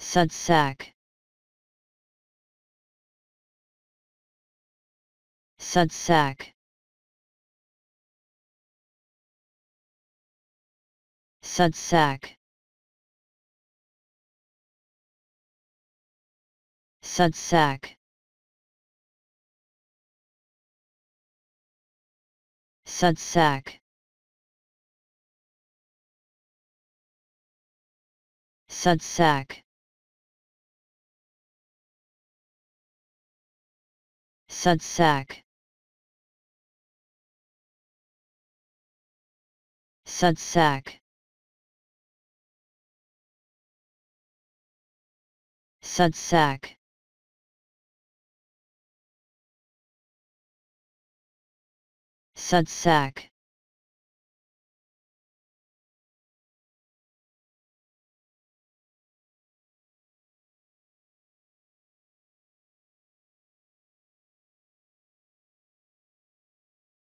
Sudsack Sudsack Sudsack Sudsack Sudsack Sudsack Sudsac Sudsac Sudsac Sudsac